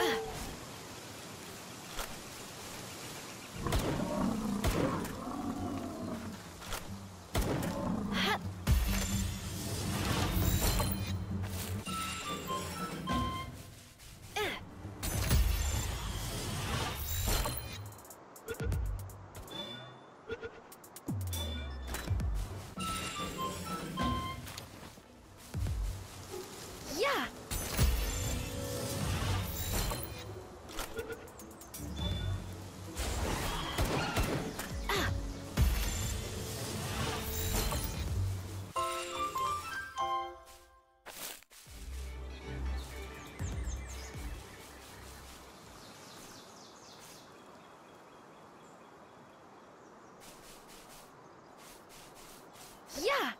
哎，Yeah!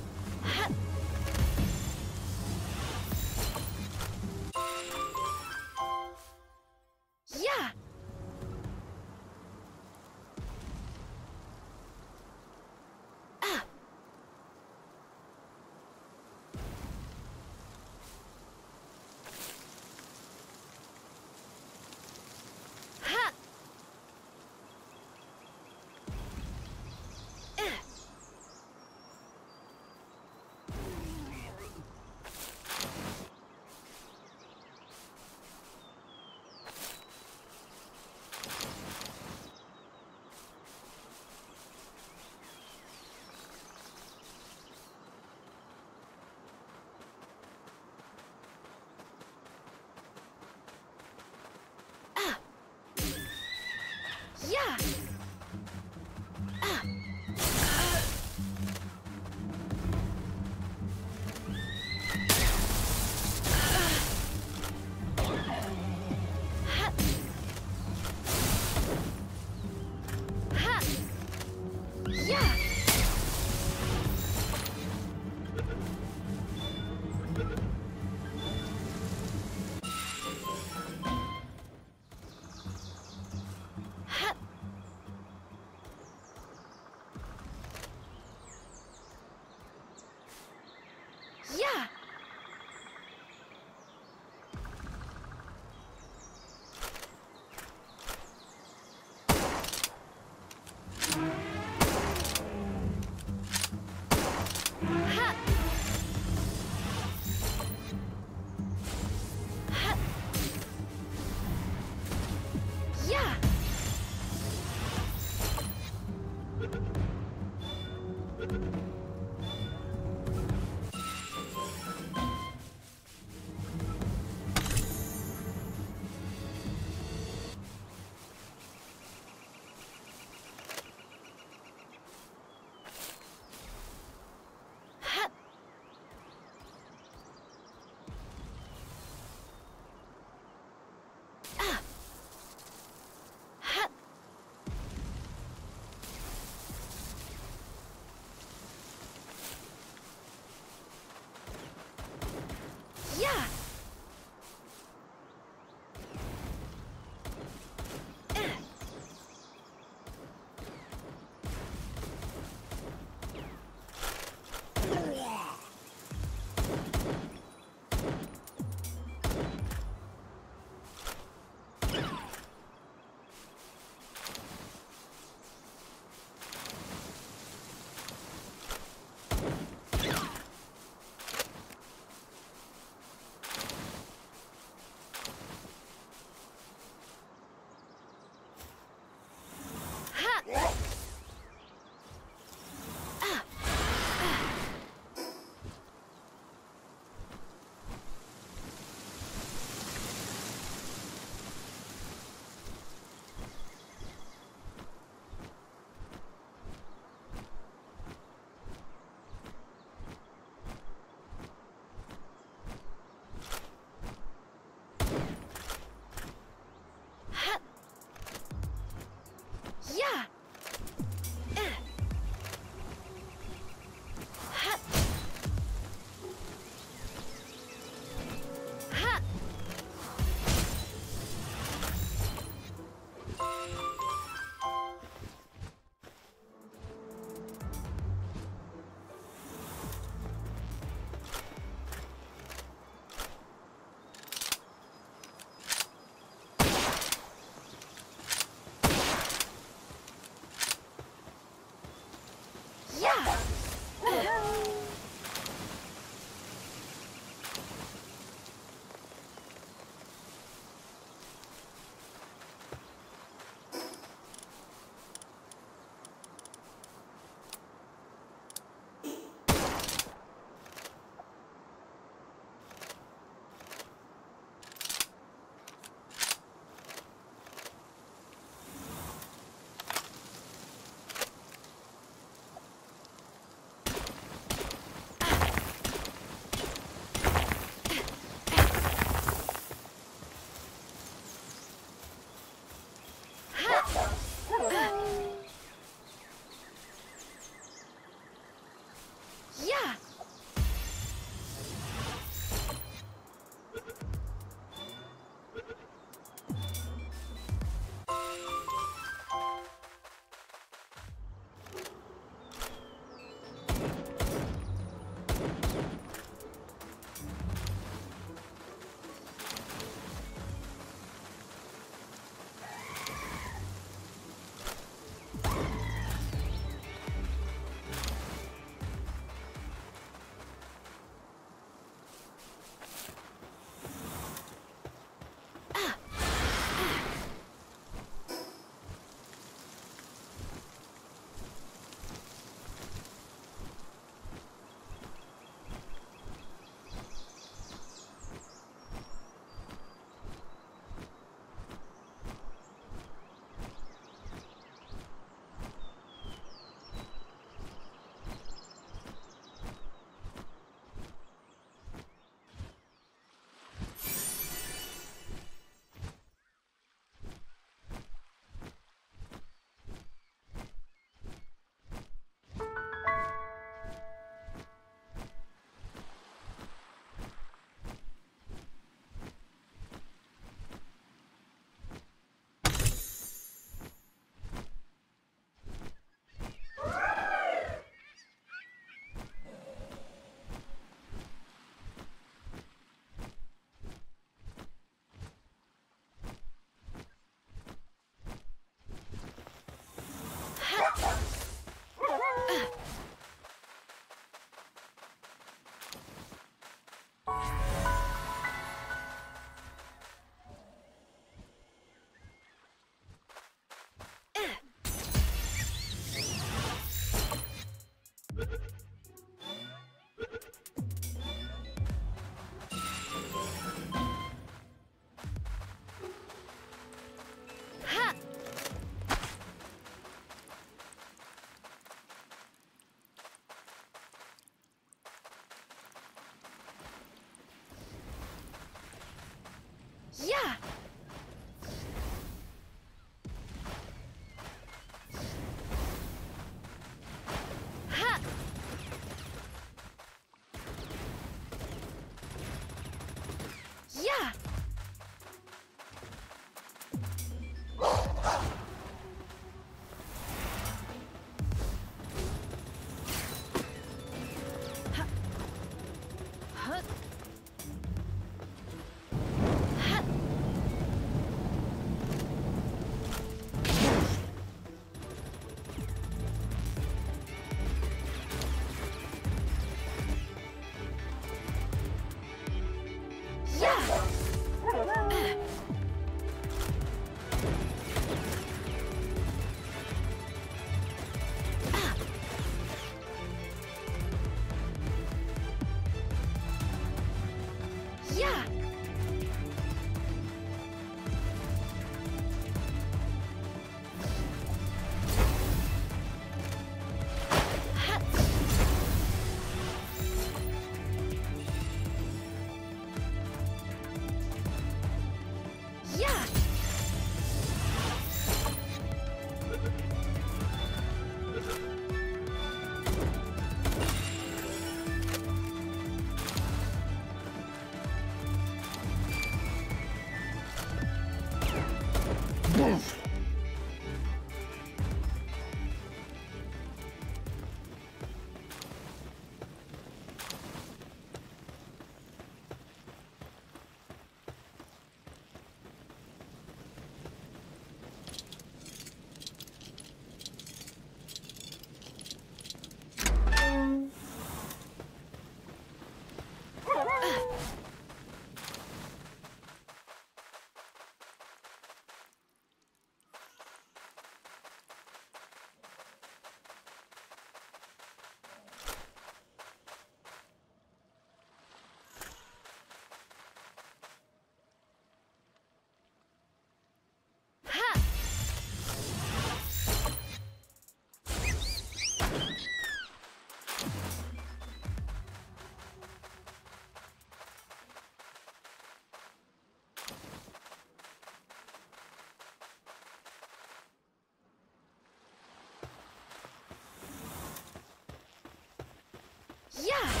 Yeah!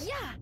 Yeah!